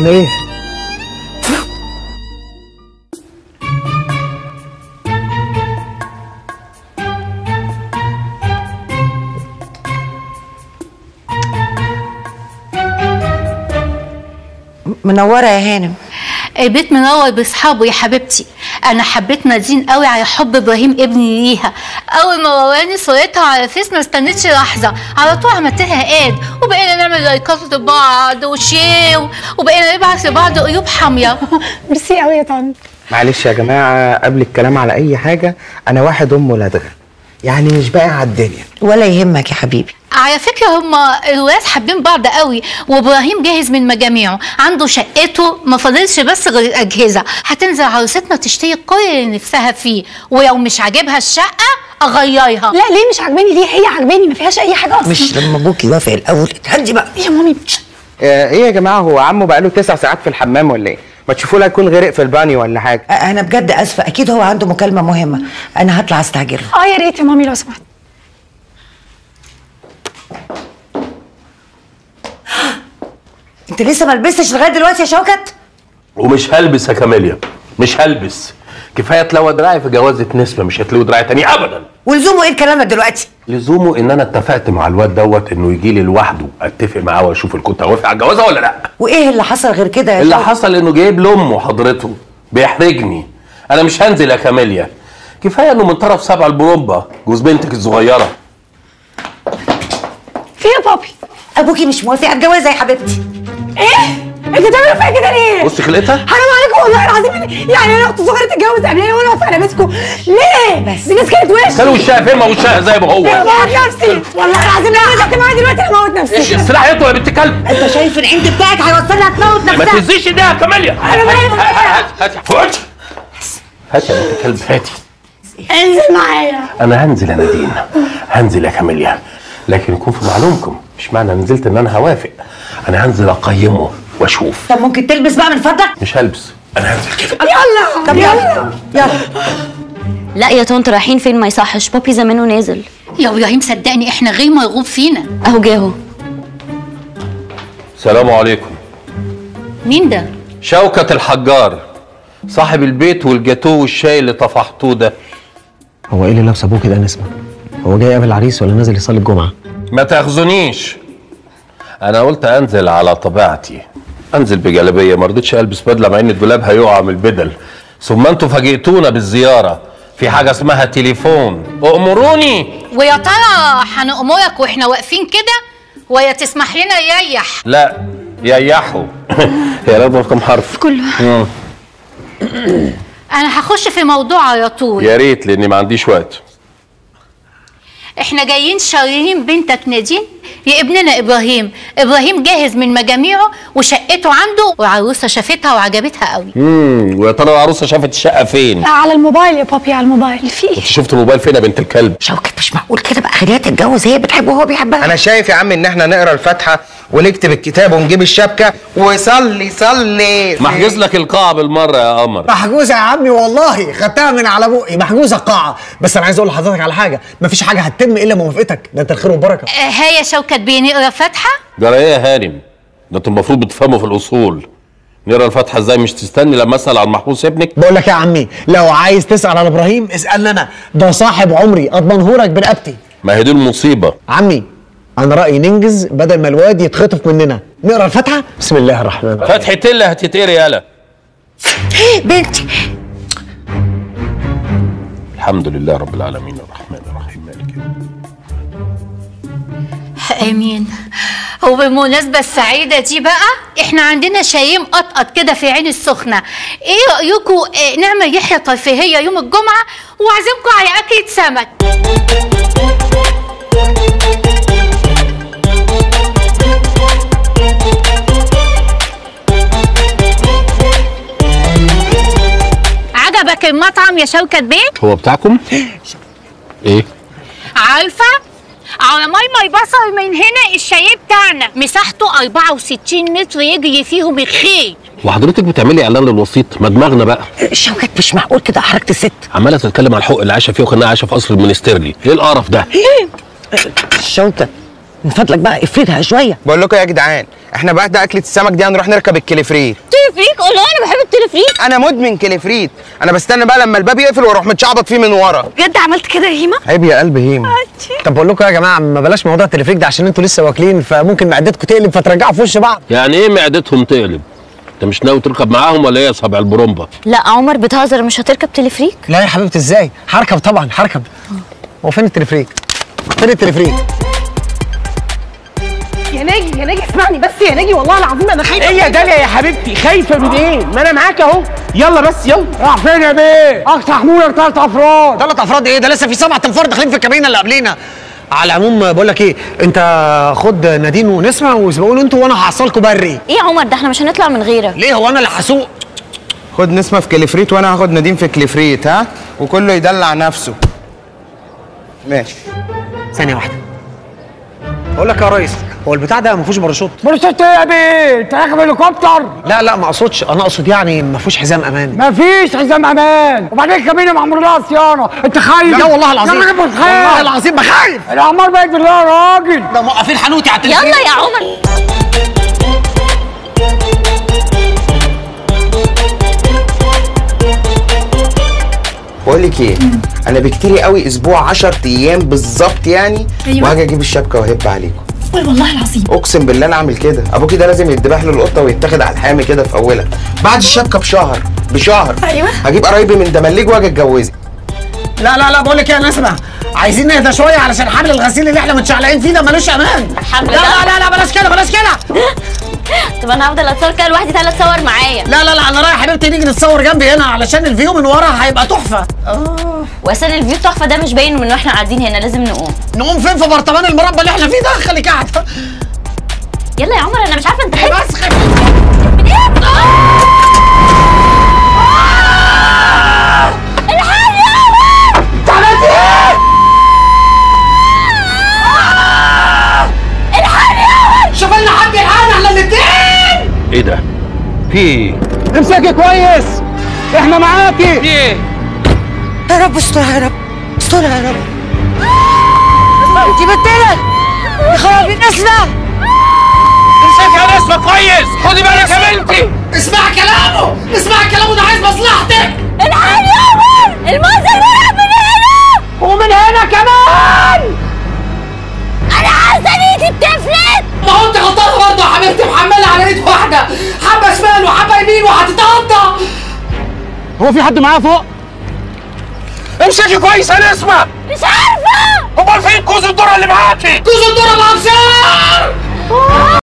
إحنا إيه؟ منورة يا هانم. البيت منور بأصحابه يا حبيبتي. أنا حبيت نادين قوي على حب إبراهيم ابني ليها. أول ما وراني صورتها على فيس ما استنيتش لحظة. على طول عملت لها اد وبقينا نعمل لايكات لبعض و share وبقينا نبعت لبعض قلوب حامية. ميرسي قوي يا طنط. معلش يا جماعة قبل الكلام على أي حاجة أنا واحد أم لدغه يعني مش باقي على الدنيا. ولا يهمك يا حبيبي. على فكرة هما الولاد حابين بعض قوي وابراهيم جاهز من مجاميعه عنده شقته ما فاضلش بس غير الاجهزة هتنزل عروستنا تشتري كل اللي نفسها فيه ولو مش عاجبها الشقة أغيرها. لا ليه مش عاجباني؟ ليه؟ هي عاجباني ما فيهاش أي حاجة أصلا. مش لما أبوك يوافق الأول اتهدي بقى. يا مامي. آه، إيه يا جماعة؟ هو عمه بقاله تسع ساعات في الحمام ولا إيه؟ ما تشوفوا له يكون غرق في البانيو ولا حاجة. أنا بجد آسفة. أكيد هو عنده مكالمة مهمة. أنا هطلع استعجله آه يا ريت يا مامي لو سمحت. أنت لسه ما لبستش لغاية دلوقتي يا شوكت؟ ومش هلبس يا كاميليا. مش هلبس. كفاية تلوى دراعي في جوازة نسمة مش هتلوي دراعي تاني ابدا. ولزومه إيه الكلام ده دلوقتي؟ لزومه إن أنا اتفقت مع الواد دوت إنه يجي لي لوحده أتفق معاه وأشوف ان كنت هوافق على الجوازة ولا لأ؟ وإيه اللي حصل غير كده يا اللي شوكت حصل إنه جايب لأمه حضرته بيحرجني. أنا مش هنزل يا كاميليا. كفاية إنه من طرف سبع البرومبا جوز بنتك الصغيرة. في يا بابي. أبوكي مش موافق على الجوازة يا حبيبتي. إيه؟ انت بتعملوا فيا كده ليه؟ بص خلقتها. حرام عليكم والله العظيم. يعني أنا أختي صغيرة تتجوز قبلي وأنا واقفة على بيتكم. ليه؟ بس. دي ناس كانت وش؟ كان وشها فين؟ ما وشها زي ما هو. موت نفسي. والله العظيم لو نزلت معايا دلوقتي أنا موت إيش نفسي السلاح يطول يا بنت كلب. انت شايف العند بتاعك هيوصلها تموت ما نفسها تهزيش إيديها يا كاميليا. أنا مالي هات هات هات هات. هات. يا بنت كلب هاتي انزل معايا. أنا هنزل يا نادين. هنزل يا كاميليا. لكن يكون في معلومكم. مش معنى نزلت إن أنا هوافق. أنا هنزل أقيمه. واشوف. طب ممكن تلبس بقى من فضلك؟ مش هلبس. أنا هنزل كده. يلا. طب يلا. يلا. لا يا طنط رايحين فين؟ ما يصحش. بابي زمانه نازل. يا إبراهيم صدقني إحنا غير مرغوب فينا. أهو جاهو السلام عليكم. مين ده؟ شوكة الحجار. صاحب البيت والجاتوه والشاي اللي طفحتوه ده. هو إيه اللي لابس أبوه كده يا نسمة؟ هو جاي يقابل العريس ولا نازل يصلي الجمعة؟ ما تاخذونيش أنا قلت أنزل على طبيعتي. أنزل بجلابية ما رضيتش ألبس بدلة مع إن الدولاب هيقع من البدل. ثم أنتوا فاجئتونا بالزيارة في حاجة اسمها تليفون. امروني ويا ترى هنأمرك وإحنا واقفين كده؟ ويا تسمح لنا يريح. لا يريحوا. يا رب كم حرف. كله. أنا هخش في موضوع على طول. يا ريت لأني ما عنديش وقت. إحنا جايين شاريين بنتك نادين؟ يا ابننا إبراهيم. إبراهيم جاهز من مجاميعه وشقته عنده وعروسة شافتها وعجبتها قوي. امم ويا ترى العروسه شافت الشقة فين؟ على الموبايل يا بابي على الموبايل. في إيه؟ انت شفت الموبايل فين يا بنت الكلب؟ شوكت مش معقول كده بقى. خليها تتجوز هي بتحبه وهو بيحبها. أنا شايف يا عم إن إحنا نقرأ الفاتحة ونكتب الكتاب ونجيب الشبكة وصلي صلي. محجز لك القاعة بالمرة يا قمر. محجوزه يا عمي والله خدتها من على بقي محجوزة القاعه بس أنا عايز أقول لحضرتك على حاجة. مفيش حاجة هتتم إلا موافقتك. ده أنت الخير والبركة. آه، ها يا شوكت. بيه نقرا فاتحه جرى إيه يا هانم ده أنتوا المفروض بتفهموا في الأصول. نقرا الفاتحة إزاي؟ مش تستني لما اسأل عن محبوس ابنك بقول لك يا عمي لو عايز تسأل على إبراهيم اسألني أنا. ده صاحب عمري أضمنهولك برقبتي ما هي دي المصيبة. عمي أنا رأيي ننجز بدل ما الواد يتخطف مننا. نقرا الفاتحة؟ بسم الله الرحمن الرحيم. فتحة اللي هتتقري يالا. بنتي. الحمد لله رب العالمين. الرحمن الرحيم. مالك يوم الدين. آمين. وبالمناسبة السعيدة دي بقى إحنا عندنا شاي مقطقط كده في عين السخنة. إيه رأيكم آه نعمل رحلة ترفيهية يوم الجمعة واعزمكم على أكلة سمك. عجبك المطعم يا شوكت بيه؟ هو بتاعكم؟ إيه؟ عارفة؟ على ماي ماي بصل من هنا الشاي بتاعنا مساحته 64 متر يجري فيهم الخيل. وحضرتك بتعملي إعلان للوسيط. ما دماغنا بقى. شوكت مش معقول كده حركه الست عمالة تتكلم على الحقوق اللي عايشه فيه وكانها عايشة في قصر المنسترلي إيه القرف ده؟ شوكت. من فضلك بقى افردها شوية. بقول لكم يا جدعان إحنا بعد أكلة السمك دي هنروح نركب الكليفريت. تلفريك والله أنا بحب التلفريك أنا مدمن كليفريت. أنا بستنى بقى لما الباب يقفل وأروح متشعبط فيه من ورا. بجد عملت كده يا هيما؟ عيب يا قلب هيم طب بقول لكم يا جماعة ما بلاش موضوع التلفريك ده عشان أنتوا لسه واكلين فممكن معدتكم تقلب فترجعوا في وش بعض. يعني إيه معدتهم تقلب؟ أنت مش ناوي تركب معاهم ولا إيه يا صابع البرومبا لا عمر بتهزر مش هتركب تلفريك لا يا حبيبتي إزاي؟ هركب طبعا هركب. هو فين التلفريك فين التلفريك يا ناجي يا ناجي اسمعني بس يا ناجي والله العظيم أنا خايفة إيه يا داليا يا حبيبتي؟ خايفة من إيه؟ ما أنا معاك أهو. يلا بس يلا. راح فين يا بيه؟ اقصى حمولة ثلاث أفراد. ثلاث أفراد إيه؟ ده لسه في سبعة انفار داخلين في الكابينة اللي قبلينا. على العموم بقول لك إيه؟ أنت خد نادين ونسمه واسبقوا له أنتوا وأنا هحصلكم بري. إيه يا عمر ده؟ إحنا مش هنطلع من غيرك. ليه؟ هو أنا اللي هسوق خد نسمة في كليفريت وأنا هاخد نادين في كليفريت ها؟ وكله يدلع نفسه. ماشي. ثانية واحدة. بقول لك يا ريس هو البتاع ده ما فيهوش باراشوت؟ برشوت إيه يا بيه أنت راكب هليكوبتر؟ لا لا ما أقصدش أنا أقصد يعني ما فيهوش حزام أمان. مفيش حزام أمان. وبعدين الكابينه معمول لها صيانة. أنت خايف؟ لا والله العظيم. يا راجل والله العظيم ما خايف. الاعمار بيد الله يا راجل. ده موقفين حنوتي على التلفريك. يلا يا عمر. بقول لك إيه أنا بكتيري قوي أسبوع 10 أيام بالظبط يعني أيوة. وهاجي أجيب الشبكة واهب عليكم. والله العظيم. اقسم بالله أنا اعمل كده. ابوكي ده لازم يذبح له القطة ويتاخد على الحامي كده في أولها. بعد الشبكة بشهر بشهر أيوة. هجيب قرايبي من دمليج وأجي اتجوزك لا لا لا بقول لك إيه يا نسمه عايزين نهدى شوية علشان حبل الغسيل اللي إحنا متشعلقين فيه ده ملوش أمان. لا؟ لا لا لا بلاش كده بلاش كده. طب أنا هفضل اتصور كده لوحدي تعالى اتصور معايا. لا لا لا أنا رايح حبيبتي نيجي نتصور جنبي هنا علشان ال view من ورا هيبقى تحفة. واساسا الفيو تحفة ده مش باين من وإحنا قاعدين هنا لازم نقوم. نقوم فين في برطمان المربى اللي إحنا فيه ده؟ خليك قاعد. يلا يا عمر أنا مش عارفة انت خايف إيه ده؟ في إيه؟ امسكي كويس! إحنا معاكي! إيه؟ يا رب استرها يا رب استرها يا رب. انت بتلك يا خرابي نسمه امسك يا نسمه كويس! خدي بالك يا بنتي! اسمع كلامه! اسمع كلامه ده عايز مصلحتك! الحقني يا عمر المنظر مرعب من هنا! ومن هنا كمان! أنا ان ايدي بتفلت! ما هو انت غلطانه برضه يا حبيبتي! هو في حد معاه فوق؟ امسكي كويس أنا أسمع مش عارفة أمال فين كوز الدره اللي معاكي؟ كوز الدره ما